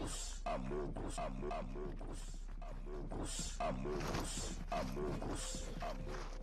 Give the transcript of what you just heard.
amogos, amogos, amogos, amogos, amogos, amogos, amogos, amogos.